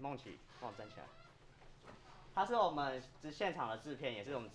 梦琪帮我站起来。他是我们现场的制片也是我们